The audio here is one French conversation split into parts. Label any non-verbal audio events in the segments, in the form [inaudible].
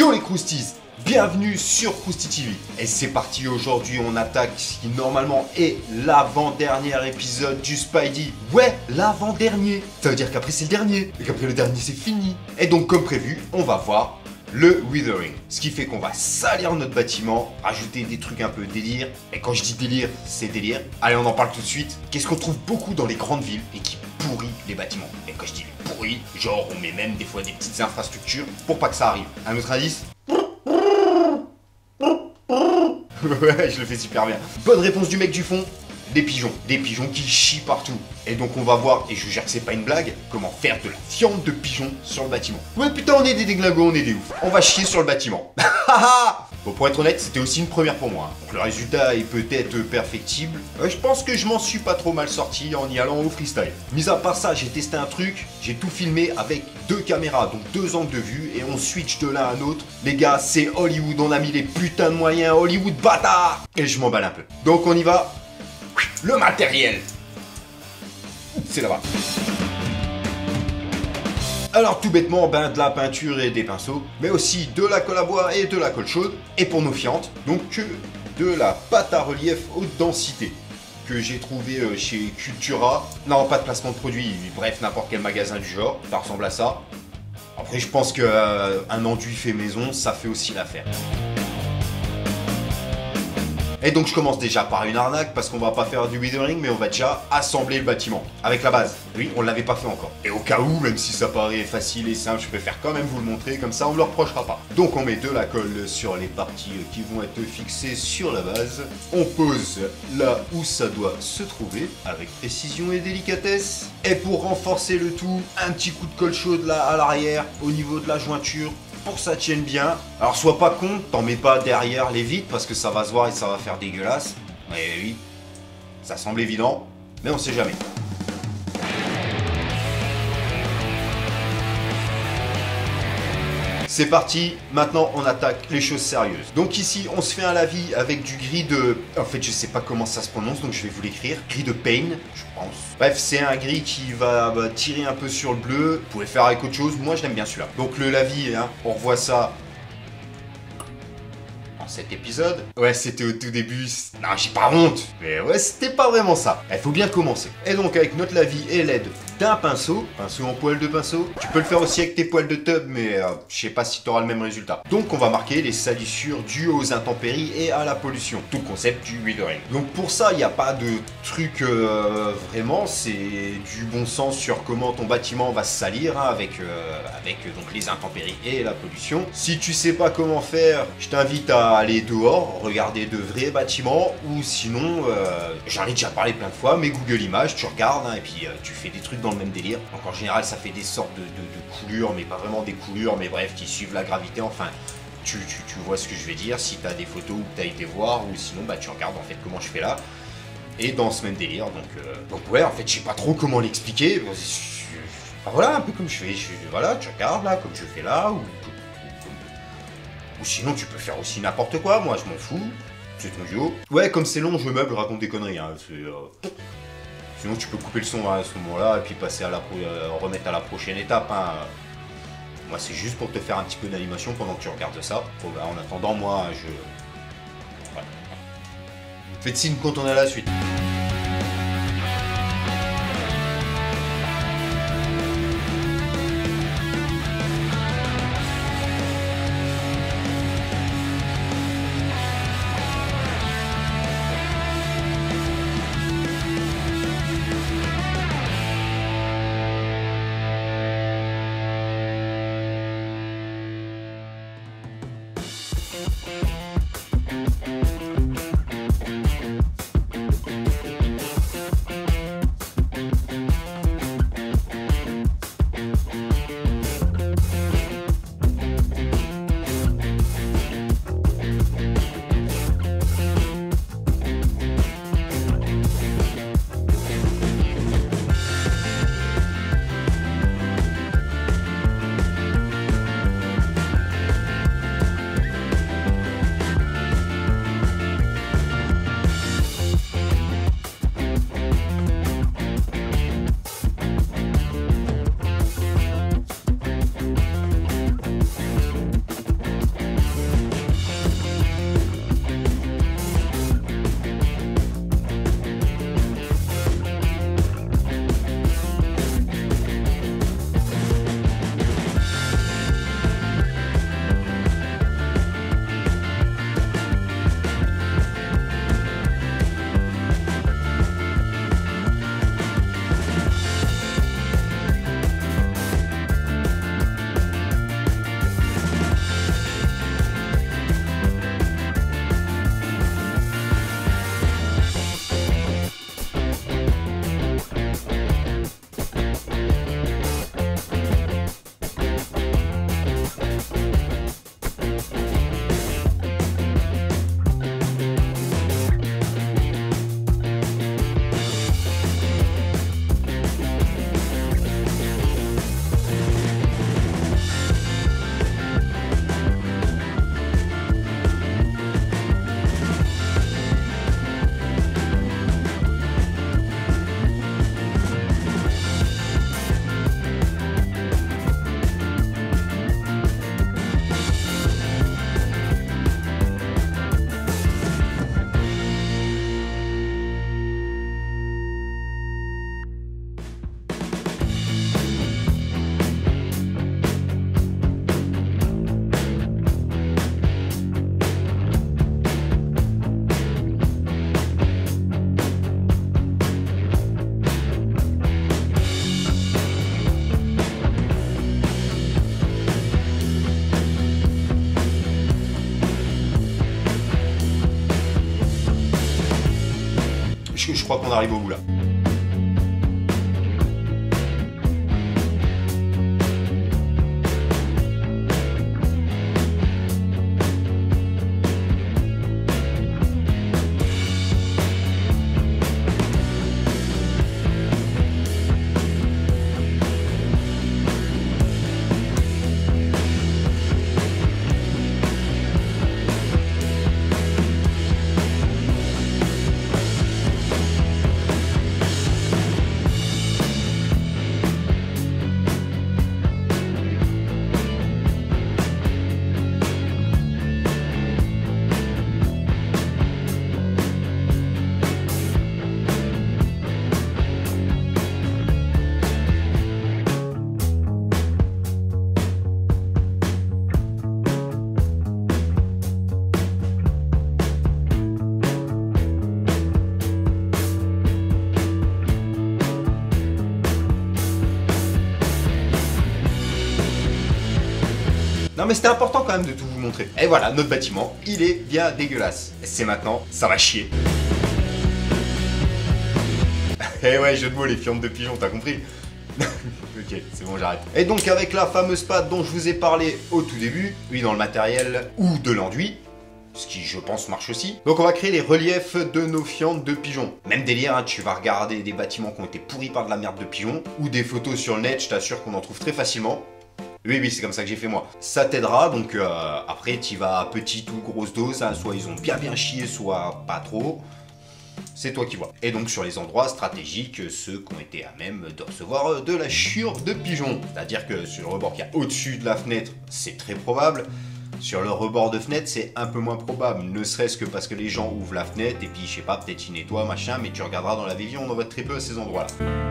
Yo les Croustis Bienvenue sur Krusty TV Et c'est parti aujourd'hui, on attaque ce qui normalement est l'avant-dernier épisode du Spidey. Ouais, l'avant-dernier Ça veut dire qu'après c'est le dernier, et qu'après le dernier c'est fini. Et donc comme prévu, on va voir le Withering. Ce qui fait qu'on va salir notre bâtiment, rajouter des trucs un peu délire. Et quand je dis délire, c'est délire. Allez, on en parle tout de suite. Qu'est-ce qu'on trouve beaucoup dans les grandes villes et qui pourrit les bâtiments Et quand je dis pourrit, genre on met même des fois des petites infrastructures pour pas que ça arrive. Un autre indice? [laughs] Ouais, je le fais super bien. Bonne réponse du mec du fond. Des pigeons. Des pigeons qui chient partout. Et donc on va voir, et je jure que c'est pas une blague, comment faire de la viande de pigeon sur le bâtiment. Ouais putain on est des déglingos, on est des ouf. On va chier sur le bâtiment. [laughs] bon pour être honnête, c'était aussi une première pour moi. Donc le résultat est peut-être perfectible. Euh, je pense que je m'en suis pas trop mal sorti en y allant au freestyle. Mis à part ça, j'ai testé un truc, j'ai tout filmé avec deux caméras, donc deux angles de vue, et on switch de l'un à l'autre. Les gars, c'est Hollywood, on a mis les putains de moyens, Hollywood bâtard Et je m'emballe un peu. Donc on y va. Le matériel c'est là-bas. Alors tout bêtement, ben de la peinture et des pinceaux, mais aussi de la colle à bois et de la colle chaude, et pour nos fiantes, donc de la pâte à relief haute densité que j'ai trouvé euh, chez Cultura. Non, pas de placement de produit, bref, n'importe quel magasin du genre, ça ressemble à ça. Après, je pense qu'un euh, enduit fait maison, ça fait aussi l'affaire. Et donc je commence déjà par une arnaque parce qu'on va pas faire du withering mais on va déjà assembler le bâtiment avec la base. Oui, on l'avait pas fait encore. Et au cas où, même si ça paraît facile et simple, je préfère quand même vous le montrer comme ça on ne le reprochera pas. Donc on met de la colle sur les parties qui vont être fixées sur la base. On pose là où ça doit se trouver avec précision et délicatesse. Et pour renforcer le tout, un petit coup de colle chaude là à l'arrière au niveau de la jointure pour que ça tienne bien. Alors sois pas con, t'en mets pas derrière les vitres parce que ça va se voir et ça va faire dégueulasse. Mais oui, ça semble évident, mais on sait jamais. C'est parti, maintenant on attaque les choses sérieuses. Donc ici on se fait un lavis avec du gris de... En fait je sais pas comment ça se prononce donc je vais vous l'écrire. Gris de Pain, je pense. Bref c'est un gris qui va tirer un peu sur le bleu. Vous pouvez faire avec autre chose, moi je l'aime bien celui-là. Donc le lavis, hein, on revoit ça cet épisode. Ouais, c'était au tout début. Non, j'ai pas honte. Mais ouais, c'était pas vraiment ça. Il faut bien commencer. Et donc, avec notre lavis et l'aide d'un pinceau, pinceau en poil de pinceau, tu peux le faire aussi avec tes poils de tub, mais euh, je sais pas si tu auras le même résultat. Donc, on va marquer les salissures dues aux intempéries et à la pollution. Tout concept du withering. Donc, pour ça, il n'y a pas de truc euh, vraiment. C'est du bon sens sur comment ton bâtiment va se salir hein, avec, euh, avec donc, les intempéries et la pollution. Si tu sais pas comment faire, je t'invite à aller dehors, regarder de vrais bâtiments, ou sinon, j'en ai déjà parlé plein de fois, mais Google Images, tu regardes, hein, et puis tu fais des trucs dans le même délire. Donc en général, ça fait des sortes de, coulures, mais pas vraiment des coulures, mais bref, qui suivent la gravité, enfin... Tu, vois ce que je vais dire, si tu as des photos où tu as été voir, ou sinon bah, tu regardes en fait comment je fais là. Et dans ce même délire, donc, euh, donc ouais, en fait, je sais pas trop comment l'expliquer. voilà, un peu comme je fais, voilà, tu regardes là, comme je fais là, ou ou sinon, tu peux faire aussi n'importe quoi, moi je m'en fous. C'est ton duo. Ouais, comme c'est long, je meuble, raconte des conneries. Hein. Euh, sinon, tu peux couper le son à ce moment-là et puis passer à la euh, remettre à la prochaine étape. Hein. Moi, c'est juste pour te faire un petit peu d'animation pendant que tu regardes ça. Bah, en attendant, moi, je. Faites signe quand on à la suite. Crois qu'on arrive au bout là. Mais c'était important quand même de tout vous montrer. Et voilà, notre bâtiment, il est bien dégueulasse. C'est maintenant, ça va chier. [laughs] Eh ouais, jeu de mots, les fientes de pigeons, t'as compris [laughs] Ok, c'est bon, j'arrête. Et donc avec la fameuse pâte dont je vous ai parlé au tout début, oui dans le matériel ou de l'enduit, ce qui je pense marche aussi. Donc on va créer les reliefs de nos fientes de pigeons. Même délire, hein, tu vas regarder des bâtiments qui ont été pourris par de la merde de pigeons, ou des photos sur le net, je t'assure qu'on en trouve très facilement. Oui, oui, c'est comme ça que j'ai fait moi. Ça t'aidera, donc euh, après, tu vas à petite ou grosse dose, hein, soit ils ont bien bien chié, soit pas trop. C'est toi qui vois. Et donc sur les endroits stratégiques, ceux qui ont été à même de recevoir euh, de la chure de pigeon. C'est-à-dire que sur le rebord qui a au-dessus de la fenêtre, c'est très probable. Sur le rebord de fenêtre, c'est un peu moins probable, ne serait-ce que parce que les gens ouvrent la fenêtre et puis je sais pas, peut-être ils nettoient, machin, mais tu regarderas dans la vision, on en voit très peu à ces endroits-là.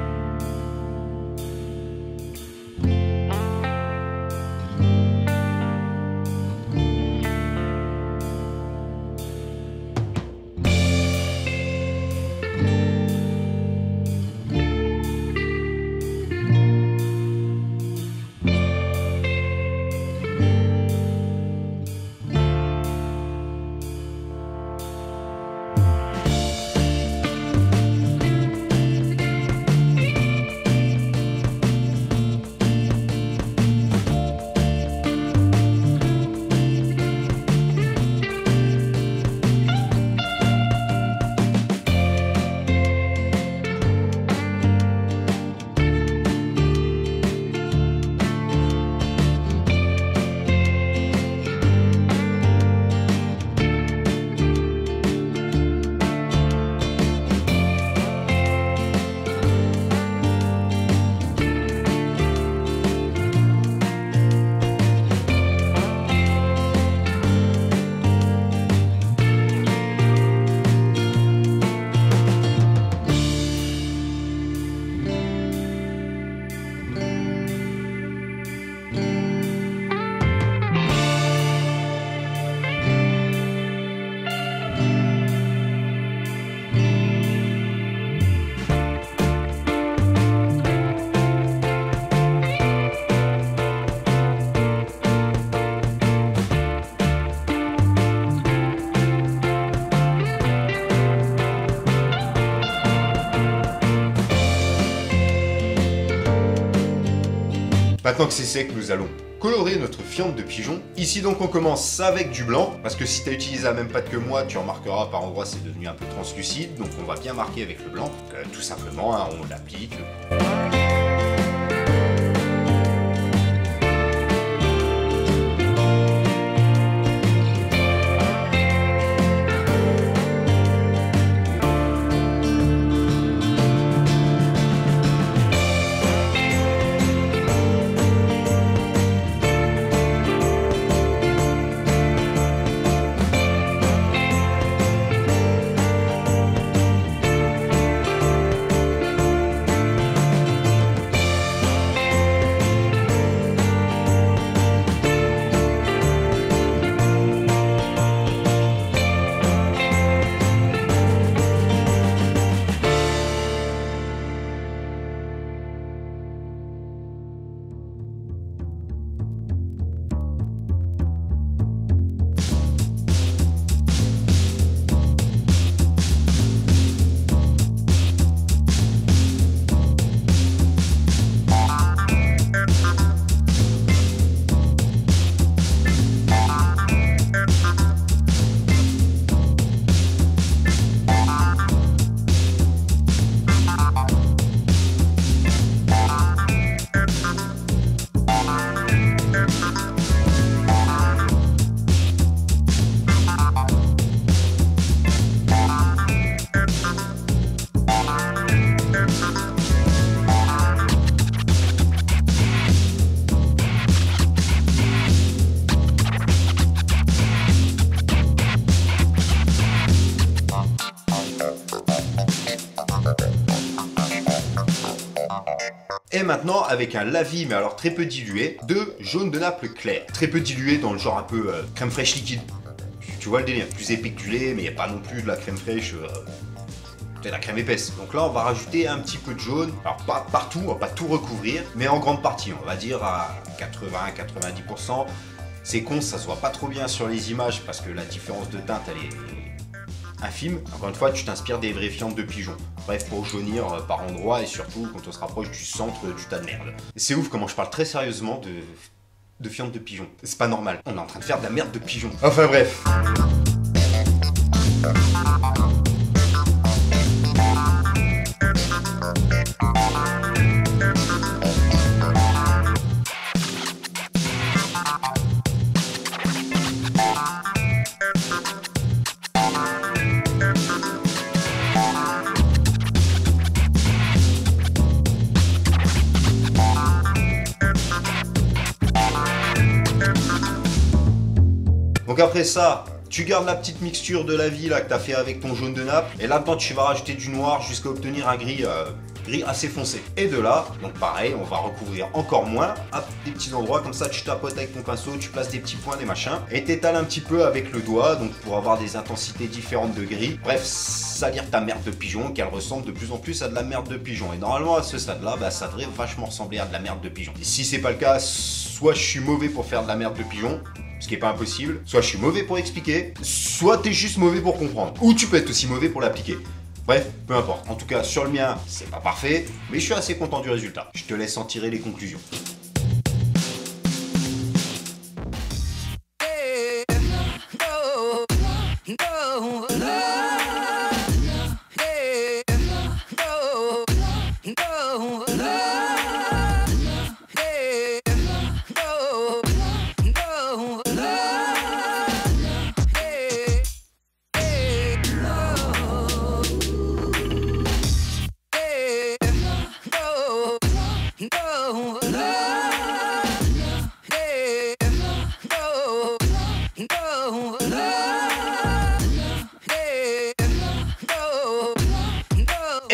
Maintenant que c'est sec, nous allons colorer notre fiente de pigeon. Ici donc on commence avec du blanc, parce que si tu as utilisé la même pâte que moi, tu remarqueras par endroits c'est devenu un peu translucide, donc on va bien marquer avec le blanc. Euh, tout simplement, hein, on l'applique. Maintenant, avec un lavis, mais alors très peu dilué, de jaune de Naples clair. Très peu dilué dans le genre un peu euh, crème fraîche liquide. Tu vois le délire Plus épais mais il n'y a pas non plus de la crème fraîche. Euh, c'est la crème épaisse. Donc là, on va rajouter un petit peu de jaune. Alors, pas partout, on va pas tout recouvrir, mais en grande partie. On va dire à 80-90%. C'est con, ça se voit pas trop bien sur les images parce que la différence de teinte, elle est infime. Encore une fois, tu t'inspires des vraies fientes de pigeons. Bref, pour jaunir euh, par endroits et surtout quand on se rapproche du centre du tas de merde. C'est ouf comment je parle très sérieusement de de de pigeons. C'est pas normal. On est en train de faire de la merde de pigeons. Enfin bref. Ça, tu gardes la petite mixture de la vie là que tu as fait avec ton jaune de nappe. Et là-dedans, tu vas rajouter du noir jusqu'à obtenir un gris, euh, gris assez foncé. Et de là, donc pareil, on va recouvrir encore moins à des petits endroits. Comme ça, tu tapotes avec ton pinceau, tu places des petits points, des machins. Et t'étales un petit peu avec le doigt, donc pour avoir des intensités différentes de gris. Bref, salir ta merde de pigeon, qu'elle ressemble de plus en plus à de la merde de pigeon. Et normalement, à ce stade-là, bah, ça devrait vachement ressembler à de la merde de pigeon. Et si c'est pas le cas, soit je suis mauvais pour faire de la merde de pigeon, ce qui est pas impossible. Soit je suis mauvais pour expliquer, soit t'es juste mauvais pour comprendre. Ou tu peux être aussi mauvais pour l'appliquer. Bref, peu importe. En tout cas, sur le mien, c'est pas parfait, mais je suis assez content du résultat. Je te laisse en tirer les conclusions.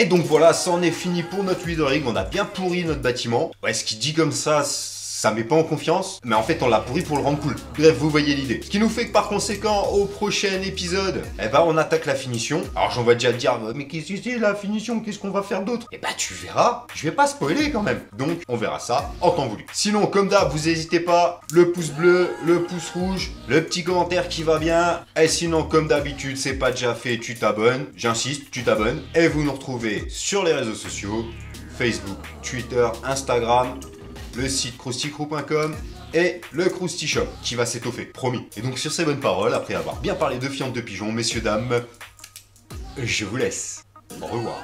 Et donc voilà, ça en est fini pour notre leadering. On a bien pourri notre bâtiment. Ouais, ce qui dit comme ça, ça met pas en confiance, mais en fait on l'a pourri pour le rendre cool. Bref, vous voyez l'idée. Ce qui nous fait que par conséquent, au prochain épisode, eh ben on attaque la finition. Alors j'en vais déjà dire, mais qu'est-ce que c'est la finition? Qu'est-ce qu'on va faire d'autre? Eh ben tu verras, je vais pas spoiler quand même. Donc on verra ça en temps voulu. Sinon, comme d'hab, vous n'hésitez pas, le pouce bleu, le pouce rouge, le petit commentaire qui va bien. Et sinon, comme d'habitude, c'est pas déjà fait, tu t'abonnes. J'insiste, tu t'abonnes. Et vous nous retrouvez sur les réseaux sociaux. Facebook, Twitter, Instagram, le site crousticrew.com et le Krusty qui va s'étoffer, promis. Et donc sur ces bonnes paroles, après avoir bien parlé de fientes de pigeons, messieurs, dames, je vous laisse. Au revoir.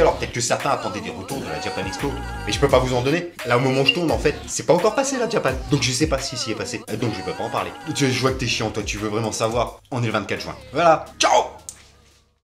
Alors peut-être que certains attendaient des retours de la Japan Expo, mais je peux pas vous en donner. Là, au moment où je tourne, en fait, c'est pas encore passé la Japan. Donc je sais pas si s'y est passé. Donc je peux pas en parler. Je vois que t'es chiant, toi, tu veux vraiment savoir. On est le 24 juin. Voilà. Ciao